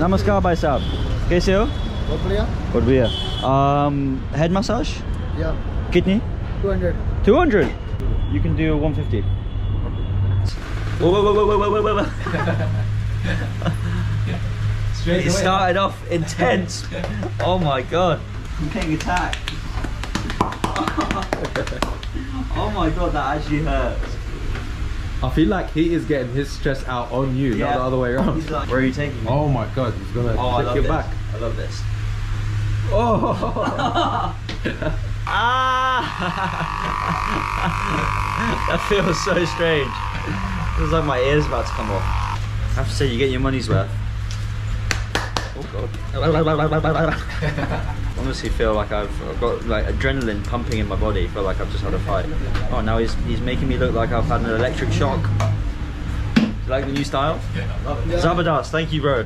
Namaskar bhai sahab. कैसे हो? बहुत बढ़िया Good भैया. Um, head massage? या Kidney? 200 200. You can do 150. Whoa, whoa, whoa, whoa, whoa, whoa, whoa, whoa. Straight It away. started off intense. Oh my god. I'm getting attacked. oh my god, that actually hurts. I feel like he is getting his stress out on you, not the other way around. Like, Where are you taking me? Oh my god, he's gonna Oh, your back. I love this. Oh, Ah! that feels so strange. It Feels like my ear's about to come off. I have to say, you get your money's worth. Oh god. Honestly, feel like I've, I've got like adrenaline pumping in my body. Feel like I've just had a fight. Oh, now he's he's making me look like I've had an electric shock. Do you like the new style? Yeah. Zabadas, thank you, bro.